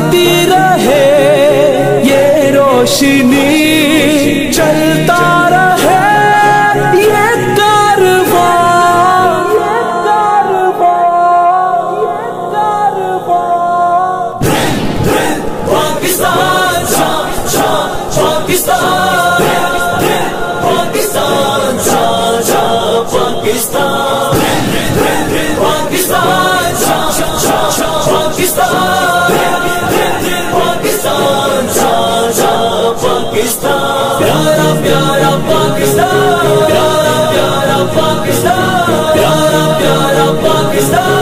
बढ़ती रहे ये रोशनी चलता रहे। ये कारवां पाकिस्तान पाकिस्तान। पाकिस्तान पाकिस्तान। पाकिस्तान शान पाकिस्तान। प्यारा प्यारा पाकिस्तान प्यारा प्यारा पाकिस्तान प्यारा प्यारा पाकिस्तान